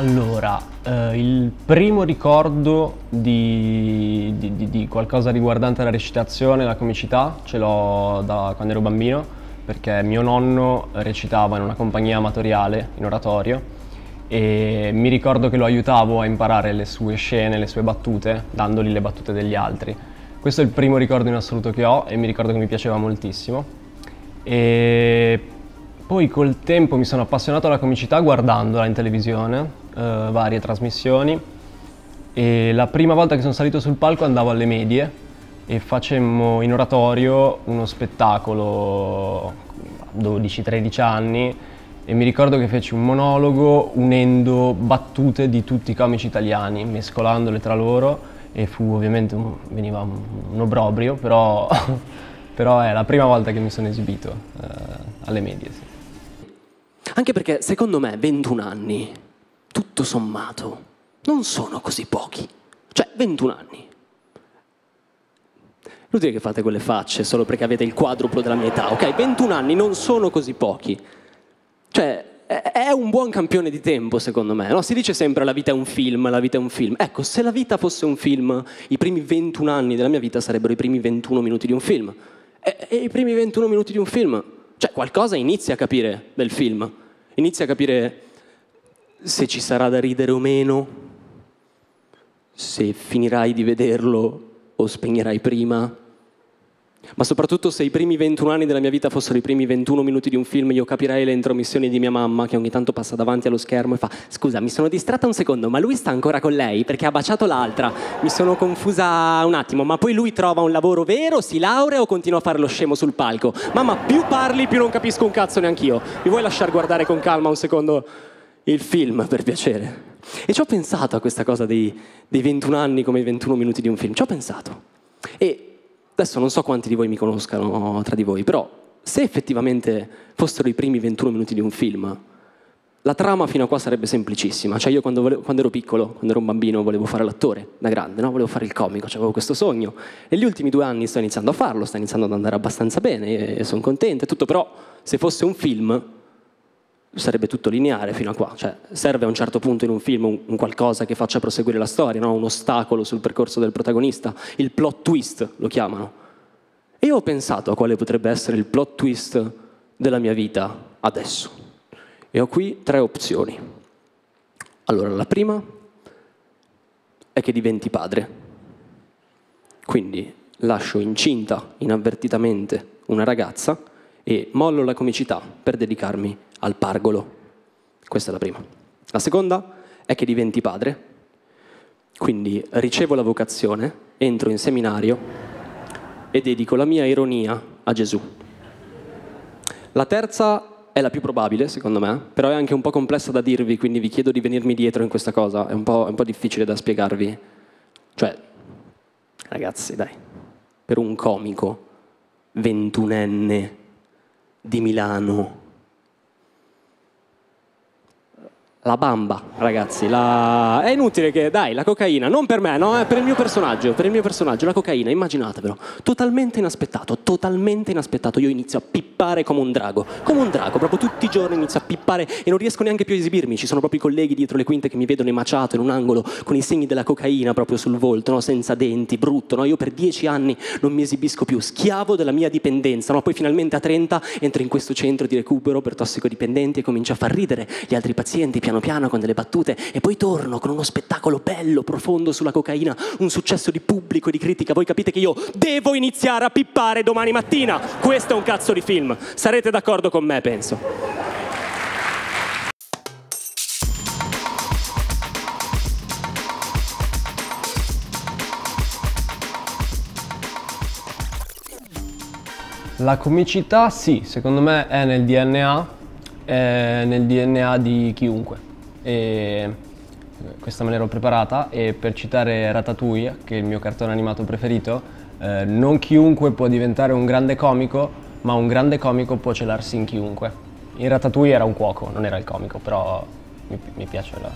Allora, eh, il primo ricordo di, di- di- di qualcosa riguardante la recitazione, la comicità, ce l'ho da quando ero bambino, perché mio nonno recitava in una compagnia amatoriale in oratorio e mi ricordo che lo aiutavo a imparare le sue scene, le sue battute, dandogli le battute degli altri. Questo è il primo ricordo in assoluto che ho e mi ricordo che mi piaceva moltissimo. E poi col tempo mi sono appassionato alla comicità guardandola in televisione, eh, varie trasmissioni. E la prima volta che sono salito sul palco andavo alle medie e facemmo in oratorio uno spettacolo a 12-13 anni e mi ricordo che feci un monologo unendo battute di tutti i comici italiani, mescolandole tra loro e fu ovviamente un, veniva un, obbrobrio, però, però è la prima volta che mi sono esibito eh, alle medie. Sì. Anche perché secondo me 21 anni, tutto sommato, non sono così pochi. Cioè, 21 anni. Inutile che fate quelle facce solo perché avete il quadruplo della mia età, ok? 21 anni non sono così pochi. Cioè, è un buon campione di tempo, secondo me. No? Si dice sempre la vita è un film, la vita è un film. Ecco, se la vita fosse un film, i primi 21 anni della mia vita sarebbero i primi 21 minuti di un film. E, e i primi 21 minuti di un film, cioè qualcosa inizia a capire del film. Inizia a capire se ci sarà da ridere o meno, se finirai di vederlo o spegnerai prima. Ma soprattutto se i primi 21 anni della mia vita fossero i primi 21 minuti di un film, io capirei le intromissioni di mia mamma che ogni tanto passa davanti allo schermo e fa Scusa, mi sono distratta un secondo, ma lui sta ancora con lei perché ha baciato l'altra. Mi sono confusa un attimo, ma poi lui trova un lavoro vero, si laurea o continua a fare lo scemo sul palco? Mamma, più parli, più non capisco un cazzo neanch'io. Mi vuoi lasciare guardare con calma un secondo il film, per piacere? E ci ho pensato a questa cosa dei, dei 21 anni come i 21 minuti di un film. Ci ho pensato. E Adesso non so quanti di voi mi conoscano tra di voi, però se effettivamente fossero i primi 21 minuti di un film, la trama fino a qua sarebbe semplicissima. Cioè io quando, volevo, quando ero piccolo, quando ero un bambino, volevo fare l'attore da grande, no? volevo fare il comico, cioè avevo questo sogno. E gli ultimi due anni sto iniziando a farlo, sta iniziando ad andare abbastanza bene e sono contento e tutto, però se fosse un film sarebbe tutto lineare fino a qua. Cioè, serve a un certo punto in un film un, un qualcosa che faccia proseguire la storia, no? un ostacolo sul percorso del protagonista. Il plot twist lo chiamano. E io ho pensato a quale potrebbe essere il plot twist della mia vita adesso. E ho qui tre opzioni. Allora, la prima è che diventi padre. Quindi lascio incinta inavvertitamente una ragazza e mollo la comicità per dedicarmi al pargolo. Questa è la prima. La seconda è che diventi padre, quindi ricevo la vocazione, entro in seminario e dedico la mia ironia a Gesù. La terza è la più probabile, secondo me, però è anche un po' complessa da dirvi, quindi vi chiedo di venirmi dietro in questa cosa, è un po', è un po difficile da spiegarvi. Cioè, ragazzi, dai, per un comico ventunenne di Milano La bamba, ragazzi, la... è inutile che, dai, la cocaina, non per me, no, è per il mio personaggio, per il mio personaggio, la cocaina, immaginatevelo, totalmente inaspettato, totalmente inaspettato, io inizio a pippare come un drago, come un drago, proprio tutti i giorni inizio a pippare e non riesco neanche più a esibirmi, ci sono proprio i colleghi dietro le quinte che mi vedono emaciato in un angolo con i segni della cocaina proprio sul volto, no, senza denti, brutto, no, io per dieci anni non mi esibisco più, schiavo della mia dipendenza, no, poi finalmente a 30 entro in questo centro di recupero per tossicodipendenti e comincio a far ridere gli altri pazienti, piano piano con delle battute e poi torno con uno spettacolo bello, profondo sulla cocaina, un successo di pubblico e di critica. Voi capite che io devo iniziare a pippare domani mattina. Questo è un cazzo di film. Sarete d'accordo con me, penso. La comicità sì, secondo me è nel DNA, è nel DNA di chiunque. E questa me l'ero preparata e per citare Ratatouille, che è il mio cartone animato preferito, eh, non chiunque può diventare un grande comico, ma un grande comico può celarsi in chiunque. In Ratatouille era un cuoco, non era il comico, però mi, mi piace la,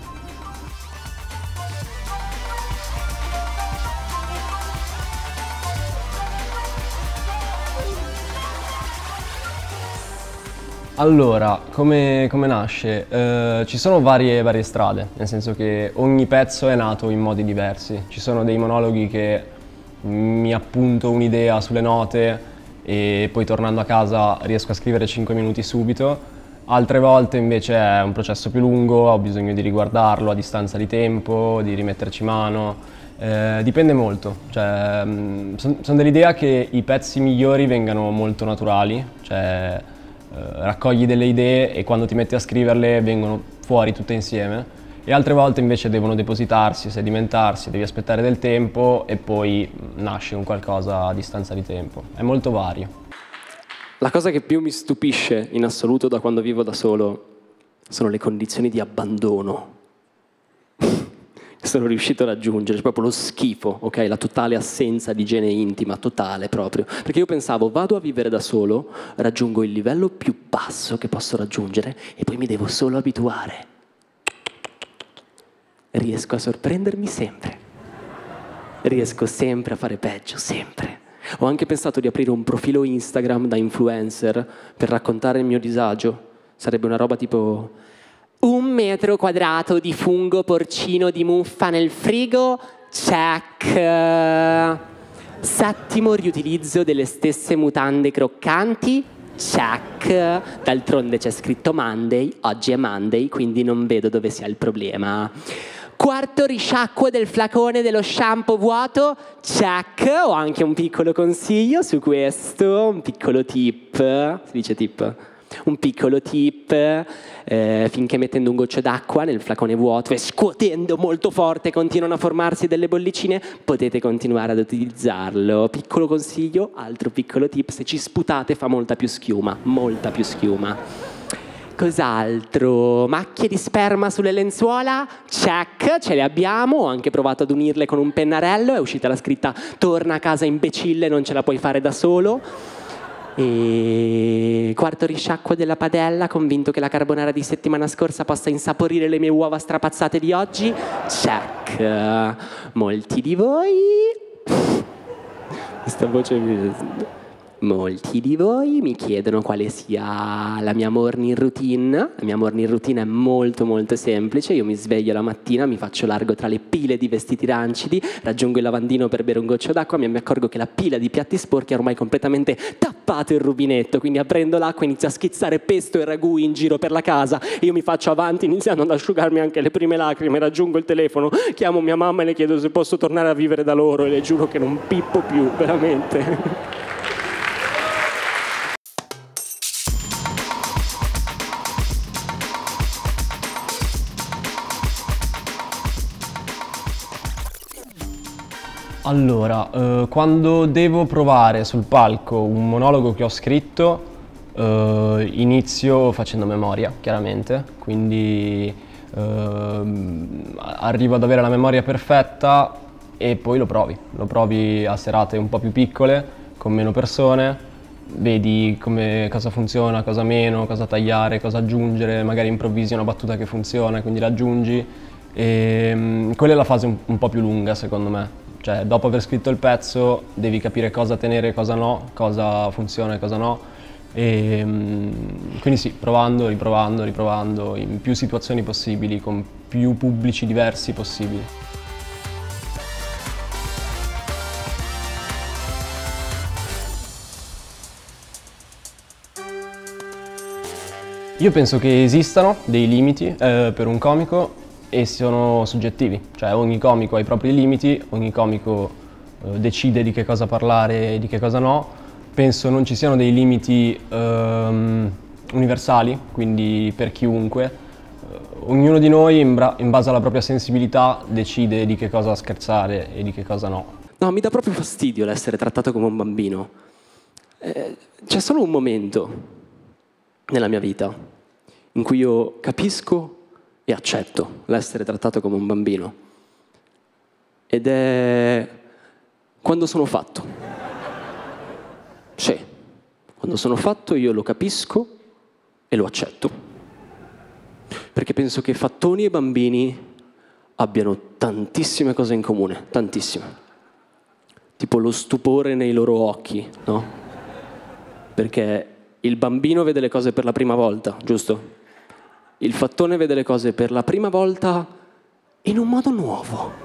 Allora, come, come nasce? Eh, ci sono varie, varie strade, nel senso che ogni pezzo è nato in modi diversi. Ci sono dei monologhi che mi appunto un'idea sulle note e poi tornando a casa riesco a scrivere 5 minuti subito. Altre volte invece è un processo più lungo, ho bisogno di riguardarlo a distanza di tempo, di rimetterci mano. Eh, dipende molto, cioè, sono son dell'idea che i pezzi migliori vengano molto naturali, cioè raccogli delle idee e quando ti metti a scriverle vengono fuori tutte insieme e altre volte invece devono depositarsi, sedimentarsi, devi aspettare del tempo e poi nasce un qualcosa a distanza di tempo. È molto vario. La cosa che più mi stupisce in assoluto da quando vivo da solo sono le condizioni di abbandono sono riuscito a raggiungere, proprio lo schifo, ok? La totale assenza di igiene intima, totale proprio. Perché io pensavo, vado a vivere da solo, raggiungo il livello più basso che posso raggiungere e poi mi devo solo abituare. Riesco a sorprendermi sempre. Riesco sempre a fare peggio, sempre. Ho anche pensato di aprire un profilo Instagram da influencer per raccontare il mio disagio. Sarebbe una roba tipo un metro quadrato di fungo porcino di muffa nel frigo, check. Settimo riutilizzo delle stesse mutande croccanti, check. D'altronde c'è scritto Monday, oggi è Monday, quindi non vedo dove sia il problema. Quarto risciacquo del flacone dello shampoo vuoto, check. Ho anche un piccolo consiglio su questo, un piccolo tip. Si dice tip? Un piccolo tip eh, finché mettendo un goccio d'acqua nel flacone vuoto e scuotendo molto forte continuano a formarsi delle bollicine, potete continuare ad utilizzarlo. Piccolo consiglio, altro piccolo tip, se ci sputate fa molta più schiuma, molta più schiuma. Cos'altro? Macchie di sperma sulle lenzuola? Check, ce le abbiamo. Ho anche provato ad unirle con un pennarello. È uscita la scritta torna a casa imbecille, non ce la puoi fare da solo. E quarto risciacquo della padella, convinto che la carbonara di settimana scorsa possa insaporire le mie uova strapazzate di oggi. Check. Molti di voi. Questa voce mi Molti di voi mi chiedono quale sia la mia morning routine. La mia morning routine è molto molto semplice. Io mi sveglio la mattina, mi faccio largo tra le pile di vestiti rancidi, raggiungo il lavandino per bere un goccio d'acqua, mi accorgo che la pila di piatti sporchi è ormai completamente tappato il rubinetto, quindi aprendo l'acqua inizio a schizzare pesto e ragù in giro per la casa. Io mi faccio avanti iniziando ad asciugarmi anche le prime lacrime, raggiungo il telefono, chiamo mia mamma e le chiedo se posso tornare a vivere da loro e le giuro che non pippo più, veramente. Allora, eh, quando devo provare sul palco un monologo che ho scritto, eh, inizio facendo memoria, chiaramente, quindi eh, arrivo ad avere la memoria perfetta e poi lo provi. Lo provi a serate un po' più piccole, con meno persone, vedi come, cosa funziona, cosa meno, cosa tagliare, cosa aggiungere, magari improvvisi una battuta che funziona, quindi l'aggiungi. E, mm, quella è la fase un, un po' più lunga secondo me cioè, dopo aver scritto il pezzo devi capire cosa tenere e cosa no, cosa funziona e cosa no. E, mm, quindi sì, provando, riprovando, riprovando in più situazioni possibili, con più pubblici diversi possibili. Io penso che esistano dei limiti eh, per un comico e sono soggettivi, cioè ogni comico ha i propri limiti, ogni comico eh, decide di che cosa parlare e di che cosa no. Penso non ci siano dei limiti ehm, universali, quindi per chiunque. Eh, ognuno di noi, in, in base alla propria sensibilità, decide di che cosa scherzare e di che cosa no. No, mi dà proprio fastidio l'essere trattato come un bambino. Eh, c'è solo un momento nella mia vita in cui io capisco e accetto l'essere trattato come un bambino. Ed è quando sono fatto. Sì, quando sono fatto io lo capisco e lo accetto. Perché penso che fattoni e bambini abbiano tantissime cose in comune, tantissime. Tipo lo stupore nei loro occhi, no? Perché Il bambino vede le cose per la prima volta, giusto? Il fattone vede le cose per la prima volta in un modo nuovo.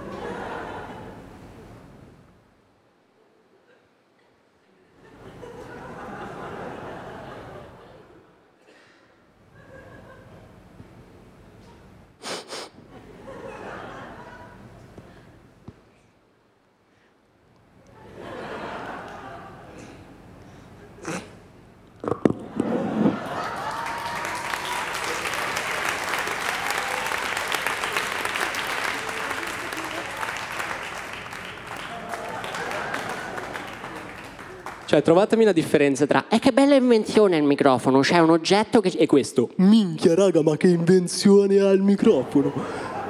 Cioè, trovatemi la differenza tra E che bella invenzione il microfono, c'è un oggetto che... e questo. Minchia, raga, ma che invenzione ha il microfono?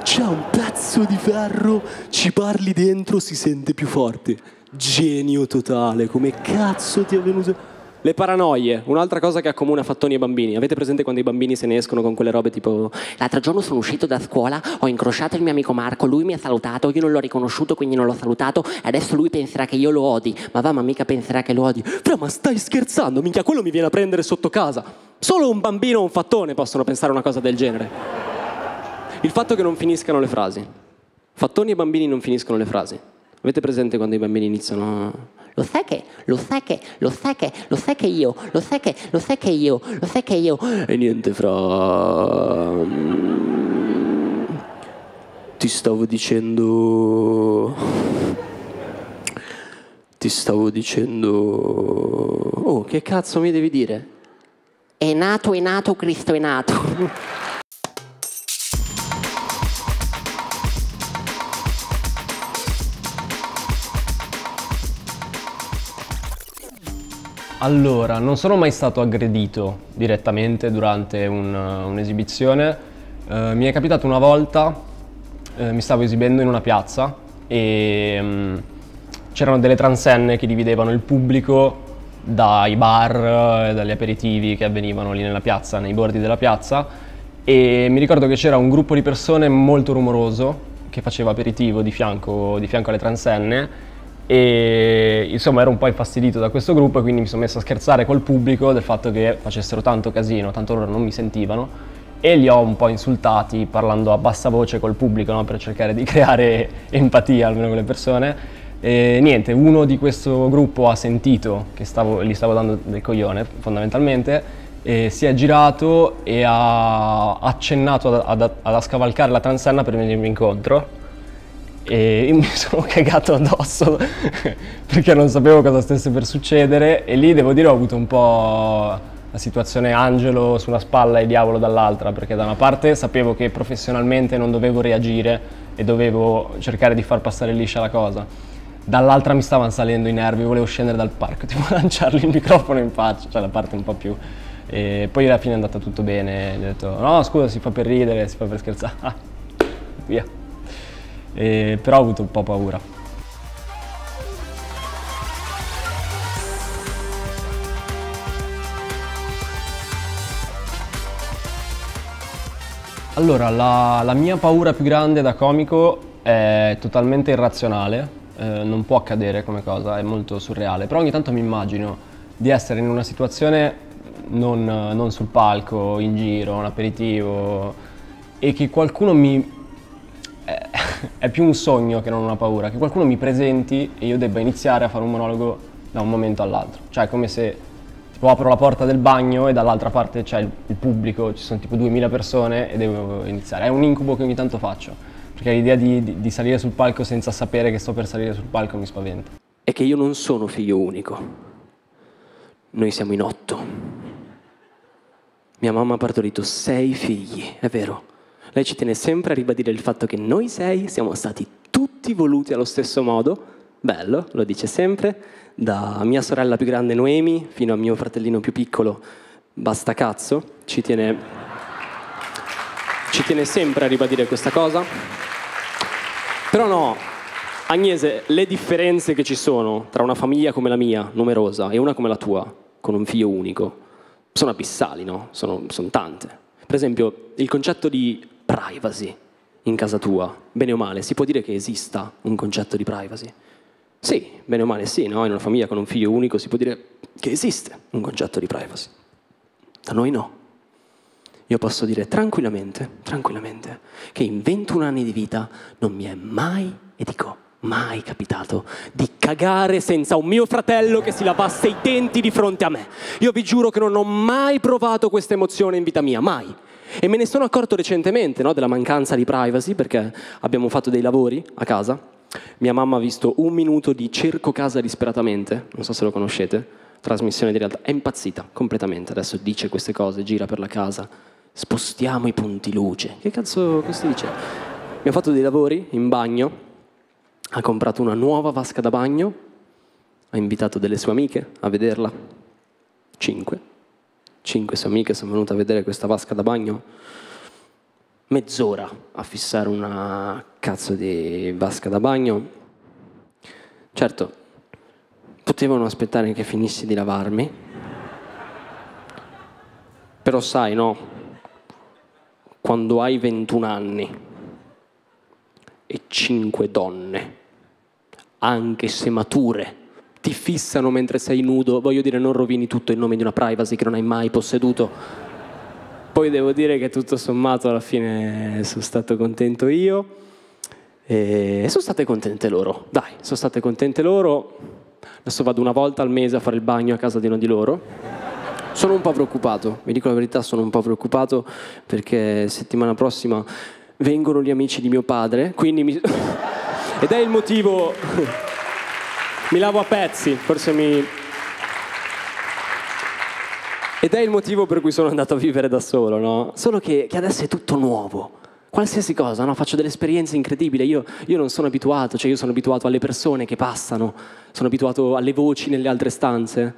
C'è un pezzo di ferro, ci parli dentro, si sente più forte. Genio totale, come cazzo ti è venuto? Le paranoie, un'altra cosa che accomuna Fattoni e bambini. Avete presente quando i bambini se ne escono con quelle robe tipo L'altro giorno sono uscito da scuola, ho incrociato il mio amico Marco, lui mi ha salutato, io non l'ho riconosciuto quindi non l'ho salutato e adesso lui penserà che io lo odi. Ma va, ma mica penserà che lo odi. Però ma stai scherzando, minchia, quello mi viene a prendere sotto casa. Solo un bambino o un fattone possono pensare una cosa del genere. Il fatto che non finiscano le frasi. Fattoni e bambini non finiscono le frasi. Avete presente quando i bambini iniziano lo sai che, lo sai che, lo sai che, lo sai che io, lo sai che, lo sai che io, lo sai che io. E niente fra... Ti stavo dicendo... Ti stavo dicendo... Oh, che cazzo mi devi dire? È nato, è nato, Cristo è nato. Allora, non sono mai stato aggredito direttamente durante un, un'esibizione. Eh, mi è capitato una volta, eh, mi stavo esibendo in una piazza e um, c'erano delle transenne che dividevano il pubblico dai bar e dagli aperitivi che avvenivano lì nella piazza, nei bordi della piazza e mi ricordo che c'era un gruppo di persone molto rumoroso che faceva aperitivo di fianco, di fianco alle transenne e insomma ero un po' infastidito da questo gruppo e quindi mi sono messo a scherzare col pubblico del fatto che facessero tanto casino, tanto loro non mi sentivano e li ho un po' insultati parlando a bassa voce col pubblico no? per cercare di creare empatia almeno con le persone. E niente, uno di questo gruppo ha sentito che stavo, gli stavo dando del coglione fondamentalmente e si è girato e ha accennato ad, ad, ad scavalcare la transenna per venirmi incontro e mi sono cagato addosso perché non sapevo cosa stesse per succedere e lì devo dire ho avuto un po' la situazione angelo su una spalla e diavolo dall'altra perché da una parte sapevo che professionalmente non dovevo reagire e dovevo cercare di far passare liscia la cosa. Dall'altra mi stavano salendo i nervi volevo scendere dal parco tipo lanciargli il microfono in faccia cioè la parte un po' più. E poi alla fine è andata tutto bene gli ho detto no scusa si fa per ridere si fa per scherzare. Via e, però ho avuto un po' paura. Allora, la, la, mia paura più grande da comico è totalmente irrazionale, eh, non può accadere come cosa, è molto surreale, però ogni tanto mi immagino di essere in una situazione non, non sul palco, in giro, un aperitivo, e che qualcuno mi, è più un sogno che non una paura, che qualcuno mi presenti e io debba iniziare a fare un monologo da un momento all'altro. Cioè è come se tipo, apro la porta del bagno e dall'altra parte c'è il, il pubblico, ci sono tipo 2000 persone e devo iniziare. È un incubo che ogni tanto faccio, perché l'idea di, di, di salire sul palco senza sapere che sto per salire sul palco mi spaventa. È che io non sono figlio unico. Noi siamo in otto. Mia mamma ha partorito sei figli, è vero. Lei ci tiene sempre a ribadire il fatto che noi sei siamo stati tutti voluti allo stesso modo, bello, lo dice sempre, da mia sorella più grande Noemi fino a mio fratellino più piccolo Basta Cazzo, ci tiene, ci tiene sempre a ribadire questa cosa. Però no, Agnese, le differenze che ci sono tra una famiglia come la mia, numerosa, e una come la tua, con un figlio unico, sono abissali, no? Sono, sono tante. Per esempio, il concetto di privacy in casa tua? Bene o male, si può dire che esista un concetto di privacy? Sì, bene o male sì, no? In una famiglia con un figlio unico si può dire che esiste un concetto di privacy. Da noi no. Io posso dire tranquillamente, tranquillamente, che in 21 anni di vita non mi è mai, e dico mai capitato, di cagare senza un mio fratello che si lavasse i denti di fronte a me. Io vi giuro che non ho mai provato questa emozione in vita mia, mai. E me ne sono accorto recentemente no, della mancanza di privacy perché abbiamo fatto dei lavori a casa. Mia mamma ha visto un minuto di Cerco Casa disperatamente, non so se lo conoscete, trasmissione di realtà, è impazzita completamente. Adesso dice queste cose, gira per la casa, spostiamo i punti luce. Che cazzo si dice? Abbiamo fatto dei lavori in bagno, ha comprato una nuova vasca da bagno, ha invitato delle sue amiche a vederla, cinque cinque sue amiche sono venute a vedere questa vasca da bagno, mezz'ora a fissare una cazzo di vasca da bagno. Certo, potevano aspettare che finissi di lavarmi, però sai, no, quando hai 21 anni e 5 donne, anche se mature, ti fissano mentre sei nudo, voglio dire non rovini tutto in nome di una privacy che non hai mai posseduto. Poi devo dire che tutto sommato alla fine sono stato contento io e sono state contente loro. Dai, sono state contente loro. Adesso vado una volta al mese a fare il bagno a casa di uno di loro. Sono un po' preoccupato, vi dico la verità, sono un po' preoccupato perché settimana prossima vengono gli amici di mio padre, quindi mi... ed è il motivo mi lavo a pezzi, forse mi... Ed è il motivo per cui sono andato a vivere da solo, no? Solo che, che adesso è tutto nuovo. Qualsiasi cosa, no? Faccio delle esperienze incredibili. Io, io non sono abituato, cioè io sono abituato alle persone che passano, sono abituato alle voci nelle altre stanze,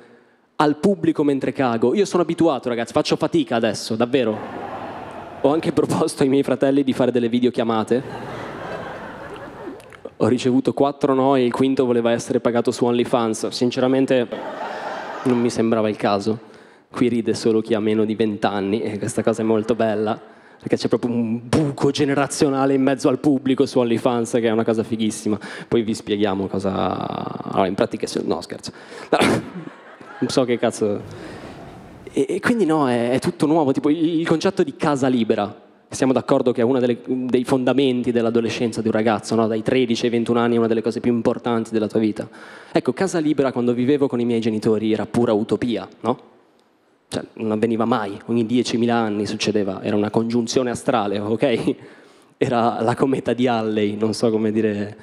al pubblico mentre cago. Io sono abituato, ragazzi, faccio fatica adesso, davvero. Ho anche proposto ai miei fratelli di fare delle videochiamate ho ricevuto quattro no e il quinto voleva essere pagato su OnlyFans. Sinceramente non mi sembrava il caso. Qui ride solo chi ha meno di vent'anni e questa cosa è molto bella perché c'è proprio un buco generazionale in mezzo al pubblico su OnlyFans che è una cosa fighissima. Poi vi spieghiamo cosa... Allora, in pratica... No, scherzo. Non so che cazzo... E, quindi no, è, è, tutto nuovo, tipo il concetto di casa libera siamo d'accordo che è uno dei fondamenti dell'adolescenza di un ragazzo, no? dai 13 ai 21 anni è una delle cose più importanti della tua vita. Ecco, casa libera quando vivevo con i miei genitori era pura utopia, no? Cioè, non avveniva mai, ogni 10.000 anni succedeva, era una congiunzione astrale, ok? Era la cometa di Halley, non so come dire,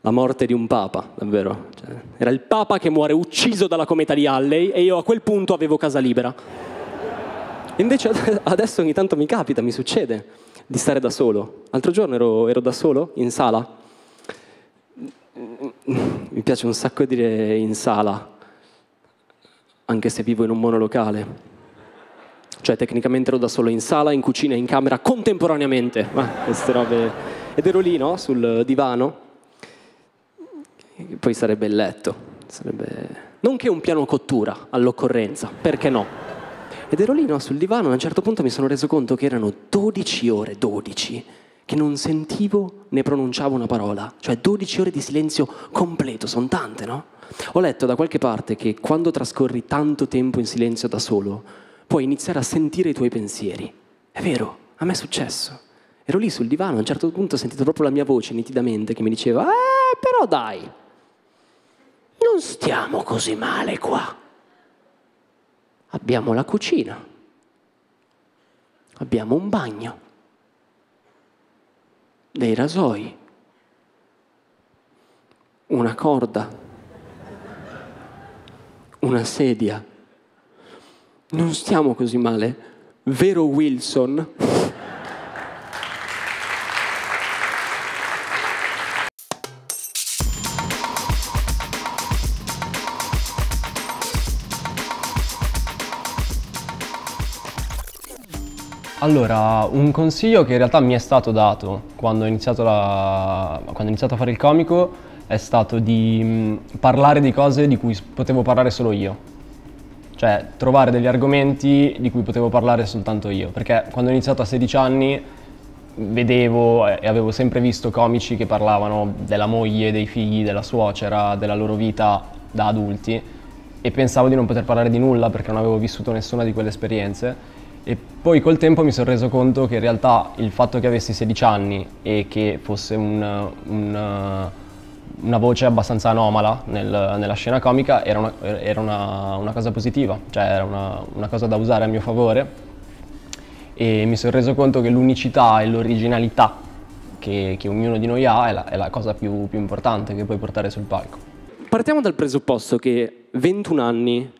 la morte di un papa, davvero. Cioè, era il papa che muore ucciso dalla cometa di Halley e io a quel punto avevo casa libera. Invece adesso ogni tanto mi capita, mi succede di stare da solo. L'altro giorno ero, ero da solo in sala. Mi piace un sacco dire in sala, anche se vivo in un monolocale. Cioè tecnicamente ero da solo in sala, in cucina e in camera contemporaneamente. Ma queste robe... Ed ero lì, no? Sul divano. Poi sarebbe il letto. Sarebbe... Non che un piano cottura all'occorrenza, perché no? Ed ero lì no, sul divano, a un certo punto mi sono reso conto che erano 12 ore, 12, che non sentivo né pronunciavo una parola, cioè 12 ore di silenzio completo, sono tante, no? Ho letto da qualche parte che quando trascorri tanto tempo in silenzio da solo, puoi iniziare a sentire i tuoi pensieri. È vero, a me è successo. Ero lì sul divano, a un certo punto ho sentito proprio la mia voce nitidamente che mi diceva, eh, però dai, non stiamo così male qua abbiamo la cucina, abbiamo un bagno, dei rasoi, una corda, una sedia. Non stiamo così male, vero Wilson? Allora, un consiglio che in realtà mi è stato dato quando ho iniziato, la... quando ho iniziato a fare il comico è stato di mh, parlare di cose di cui potevo parlare solo io. Cioè, trovare degli argomenti di cui potevo parlare soltanto io. Perché quando ho iniziato a 16 anni vedevo e avevo sempre visto comici che parlavano della moglie, dei figli, della suocera, della loro vita da adulti e pensavo di non poter parlare di nulla perché non avevo vissuto nessuna di quelle esperienze. E poi col tempo mi sono reso conto che in realtà il fatto che avessi 16 anni e che fosse un, un, una voce abbastanza anomala nel, nella scena comica era, una, era una, una, cosa positiva, cioè era una, una cosa da usare a mio favore e mi sono reso conto che l'unicità e l'originalità che, che, ognuno di noi ha è la, è la cosa più, più importante che puoi portare sul palco. Partiamo dal presupposto che 21 anni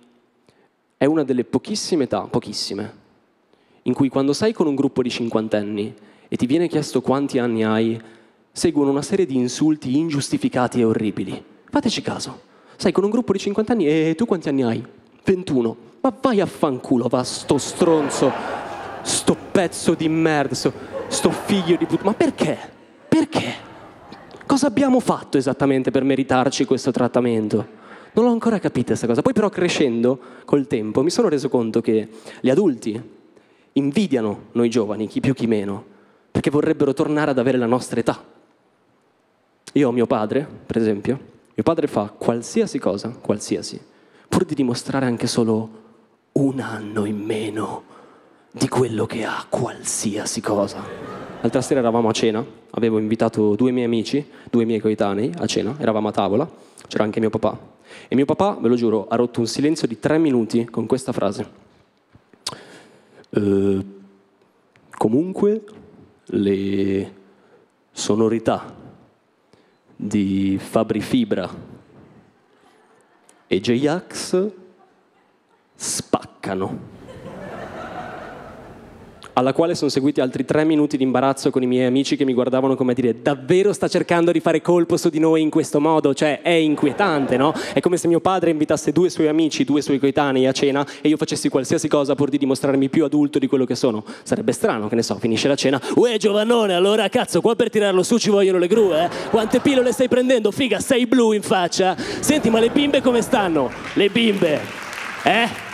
è una delle pochissime età, pochissime, in cui quando sei con un gruppo di cinquantenni e ti viene chiesto quanti anni hai, seguono una serie di insulti ingiustificati e orribili. Fateci caso. Sei con un gruppo di cinquantenni e tu quanti anni hai? 21. Ma vai a fanculo, va sto stronzo, sto pezzo di merda, sto, sto figlio di puttana. Ma perché? Perché? Cosa abbiamo fatto esattamente per meritarci questo trattamento? Non l'ho ancora capita questa cosa. Poi però crescendo col tempo mi sono reso conto che gli adulti, invidiano noi giovani, chi più chi meno, perché vorrebbero tornare ad avere la nostra età. Io ho mio padre, per esempio, mio padre fa qualsiasi cosa, qualsiasi, pur di dimostrare anche solo un anno in meno di quello che ha qualsiasi cosa. L'altra sera eravamo a cena, avevo invitato due miei amici, due miei coetanei a cena, eravamo a tavola, c'era anche mio papà. E mio papà, ve lo giuro, ha rotto un silenzio di tre minuti con questa frase. Eh, comunque le sonorità di Fabri Fibra e J-Ax spaccano alla quale sono seguiti altri tre minuti di imbarazzo con i miei amici che mi guardavano come a dire davvero sta cercando di fare colpo su di noi in questo modo? Cioè è inquietante, no? È come se mio padre invitasse due suoi amici, due suoi coetanei a cena e io facessi qualsiasi cosa pur di dimostrarmi più adulto di quello che sono. Sarebbe strano, che ne so, finisce la cena. Uè Giovannone, allora cazzo, qua per tirarlo su ci vogliono le gru, eh? Quante pillole stai prendendo? Figa, sei blu in faccia? Senti, ma le bimbe come stanno? Le bimbe, eh?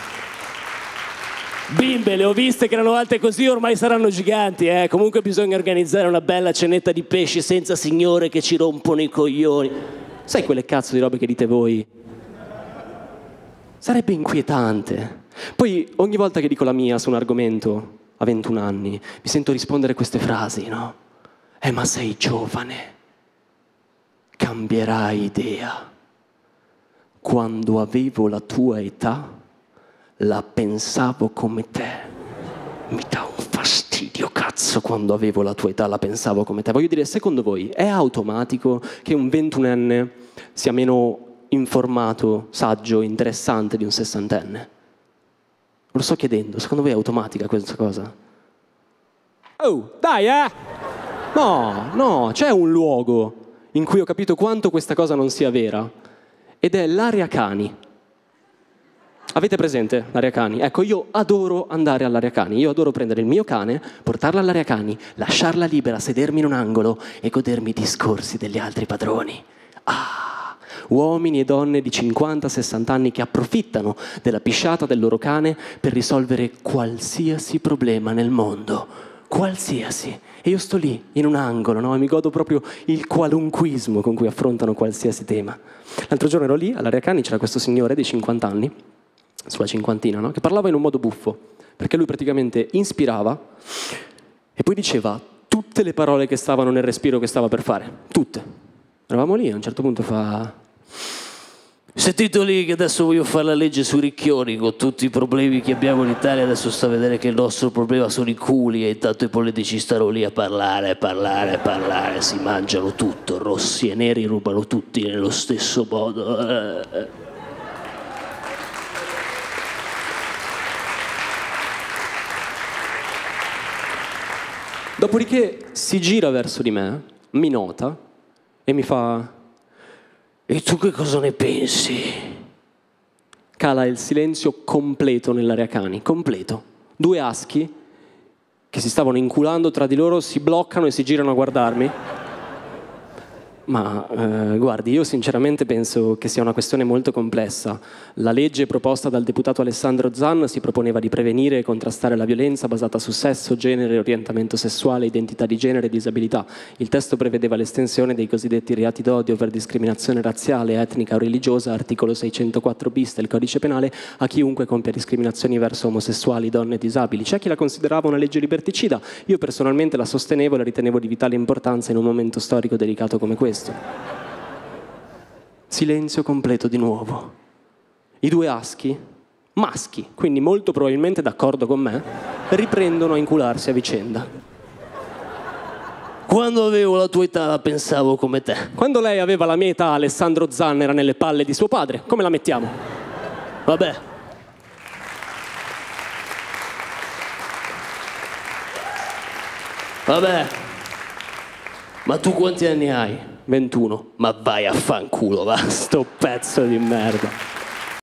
Bimbe, le ho viste che erano alte così, ormai saranno giganti, eh? Comunque bisogna organizzare una bella cenetta di pesci senza signore che ci rompono i coglioni. Sai quelle cazzo di robe che dite voi? Sarebbe inquietante. Poi ogni volta che dico la mia su un argomento, a 21 anni, mi sento rispondere queste frasi, no? Eh ma sei giovane, cambierai idea. Quando avevo la tua età, la pensavo come te. Mi dà un fastidio cazzo quando avevo la tua età, la pensavo come te. Voglio dire, secondo voi è automatico che un ventunenne sia meno informato, saggio, interessante di un sessantenne? Lo sto chiedendo, secondo voi è automatica questa cosa? Oh, dai, eh! No, no, c'è un luogo in cui ho capito quanto questa cosa non sia vera ed è l'area cani. Avete presente l'area cani? Ecco, io adoro andare all'area cani, io adoro prendere il mio cane, portarla all'area cani, lasciarla libera, sedermi in un angolo e godermi i discorsi degli altri padroni. Ah, uomini e donne di 50-60 anni che approfittano della pisciata del loro cane per risolvere qualsiasi problema nel mondo, qualsiasi. E io sto lì, in un angolo, no? e mi godo proprio il qualunquismo con cui affrontano qualsiasi tema. L'altro giorno ero lì, all'area cani c'era questo signore di 50 anni, sulla cinquantina, no? che parlava in un modo buffo, perché lui praticamente inspirava e poi diceva tutte le parole che stavano nel respiro che stava per fare, tutte. Eravamo lì, a un certo punto fa... Sentito lì che adesso voglio fare la legge sui ricchioni con tutti i problemi che abbiamo in Italia, adesso sta a vedere che il nostro problema sono i culi e intanto i politici stanno lì a parlare, parlare, parlare, si mangiano tutto, rossi e neri rubano tutti nello stesso modo. Dopodiché si gira verso di me, mi nota e mi fa, e tu che cosa ne pensi? Cala il silenzio completo nell'area cani, completo. Due aschi che si stavano inculando tra di loro si bloccano e si girano a guardarmi. Ma eh, guardi, io sinceramente penso che sia una questione molto complessa. La legge proposta dal deputato Alessandro Zan si proponeva di prevenire e contrastare la violenza basata su sesso, genere, orientamento sessuale, identità di genere e disabilità. Il testo prevedeva l'estensione dei cosiddetti reati d'odio per discriminazione razziale, etnica o religiosa, articolo 604 bis del codice penale, a chiunque compia discriminazioni verso omosessuali, donne e disabili. C'è chi la considerava una legge liberticida, io personalmente la sostenevo e la ritenevo di vitale importanza in un momento storico delicato come questo questo. Silenzio completo di nuovo. I due aschi, maschi, quindi molto probabilmente d'accordo con me, riprendono a incularsi a vicenda. Quando avevo la tua età pensavo come te. Quando lei aveva la mia età, Alessandro Zanna era nelle palle di suo padre. Come la mettiamo? Vabbè. Vabbè. Ma tu quanti anni hai? 21. Ma vai a fanculo, va, sto pezzo di merda.